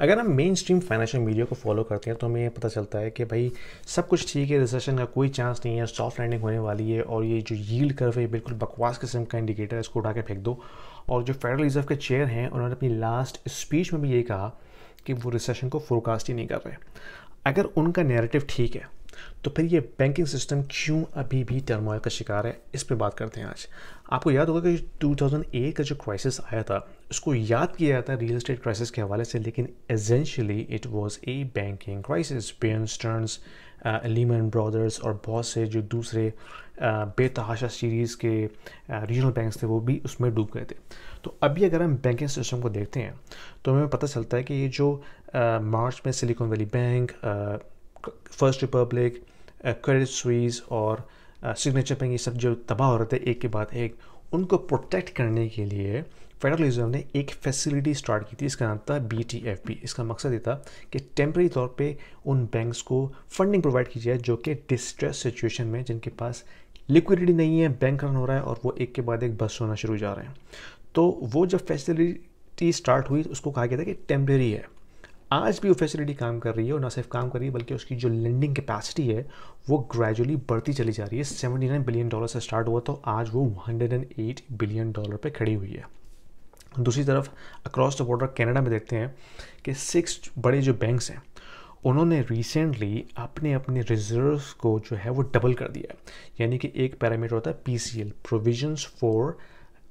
अगर हम mainstream financial media को फॉलो करते हैं तो हमें यह पता चलता है कि भाई, सब कुछ ठीक है रिसेशन का कोई चांस नहीं है सॉफ्ट लैंडिंग होने वाली है, और ये जो यील्ड कर्व है बिल्कुल बकवास किस्म का इंडिकेटर है, इसको उठा के फेंक दो। और जो फेडरल रिज़र्व के चेयर हैं, उन्होंने अपनी लास्ट स्पीच में भी ये कहा कि वो रिसेशन को फोरकास्ट ही नहीं कर रहे। अगर उनका नैरेटिव ठीक है तो फिर ये बैंकिंग सिस्टम क्यों अभी भी टर्मोइल का शिकार है? इस पर बात करते हैं आज। आपको याद होगा कि 2008 का जो क्राइसिस आया था, उसको याद किया जाता है रियल एस्टेट क्राइसिस के हवाले से, लेकिन essentially it was a banking crisis Bear Stearns Lehman Brothers और बहुत से जो दूसरे बेतहाशा सीरीज़ के रीजनल बैंक्स थे, वो भी उसमें डूब गए थे। तो अभी अगर हम बैंकिंग सिस्टम को देखते हैं तो हमें पता चलता है कि ये जो मार्च में Silicon Valley Bank First Republic Credit Suisse और सिग्नेचर बैंक ये सब जो तबाह हो रहे थे एक के बाद एक, उनको प्रोटेक्ट करने के लिए फेडरल रिज़र्व ने एक फैसिलिटी स्टार्ट की थी, इसका नाम था बी टी एफ़ बी इसका मकसद ये था कि टेम्प्रेरी तौर पे उन बैंक्स को फंडिंग प्रोवाइड की जाए जो कि डिस्ट्रेस सिचुएशन में, जिनके पास लिक्विडिटी नहीं है बैंक रन हो रहा है और वो एक के बाद एक बस होना शुरू जा रहे हैं। तो वो जब फैसिलिटी स्टार्ट हुई, उसको कहा गया था कि टेम्प्रेरी है। आज भी वो फैसिलिटी काम कर रही है और ना सिर्फ़ काम कर रही है, बल्कि उसकी जो लेंडिंग कैपेसिटी है, वो ग्रेजुअली बढ़ती चली जा रही है। 79 बिलियन डॉलर से स्टार्ट हुआ तो आज वो 108 बिलियन डॉलर पे खड़ी हुई है। दूसरी तरफ़ अक्रॉस द बॉर्डर कनाडा में देखते हैं कि सिक्स बड़े जो बैंक्स हैं, उन्होंने रिसेंटली अपने अपने रिज़र्व को जो है वो डबल कर दिया है। यानी कि एक पैरामीटर होता है P C L provisions for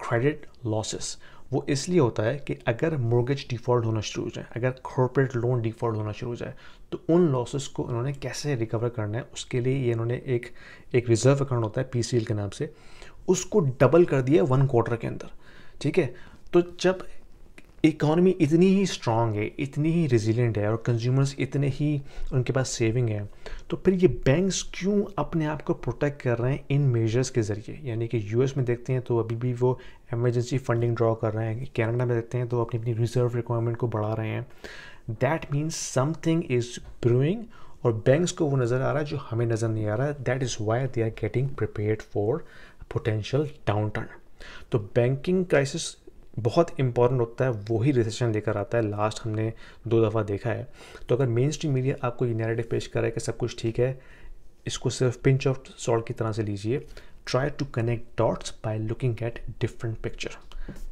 credit losses वो इसलिए होता है कि अगर मोर्गेज डिफ़ॉल्ट होना शुरू हो जाए, अगर कॉरपोरेट लोन डिफ़ॉल्ट होना शुरू हो जाए तो उन लॉसेस को उन्होंने कैसे रिकवर करना है, उसके लिए ये इन्होंने एक एक रिज़र्व अकाउंट होता है पीसीएल के नाम से, उसको डबल कर दिया वन क्वार्टर के अंदर, ठीक है? तो जब इकॉनमी इतनी ही स्ट्रांग है, इतनी ही रिजिलेंट है और कंज्यूमर्स इतने ही उनके पास सेविंग है तो फिर ये बैंक्स क्यों अपने आप को प्रोटेक्ट कर रहे हैं इन मेजर्स के ज़रिए? यानी कि यूएस में देखते हैं तो अभी भी वो एमरजेंसी फंडिंग ड्रॉ कर रहे हैं कैनेडा में देखते हैं तो अपनी अपनी रिज़र्व रिक्वायरमेंट को बढ़ा रहे हैं। That means something is brewing और बैंक्स को वो नज़र आ रहा है जो हमें नज़र नहीं आ रहा। है that is why they are getting prepared for potential downturn तो बैंकिंग क्राइसिस बहुत इंपॉर्टेंट होता है, वही रिसेशन लेकर आता है। लास्ट हमने दो दफ़ा देखा है। तो अगर मेन स्ट्रीम मीडिया आपको ये नैरेटिव पेश करे कि सब कुछ ठीक है, इसको सिर्फ़ पिंच ऑफ़ सॉल्ट की तरह से लीजिए। Try to connect dots by looking at different picture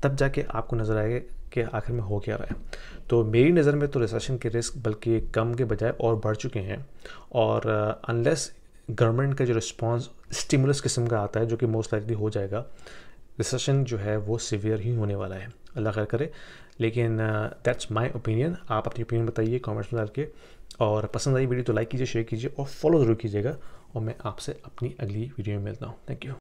तब जाके आपको नज़र आएगा कि आखिर में हो क्या रहा है। तो मेरी नज़र में तो रिसेशन के रिस्क बल्कि कम के बजाय और बढ़ चुके हैं। और अनलेस गवर्नमेंट का जो रिस्पॉन्स स्टिमुलस किस्म का आता है, जो कि मोस्ट लाइकली हो जाएगा रिसेशन जो है वो सिवियर ही होने वाला है। अल्लाह खैर करे। लेकिन दैट्स माई ओपिनियन आप अपनी ओपिनियन बताइए कमेंट्स में डाल के। और पसंद आई वीडियो तो लाइक कीजिए शेयर कीजिए और फॉलो ज़रूर कीजिएगा। और मैं आपसे अपनी अगली वीडियो में मिलता हूँ। Thank you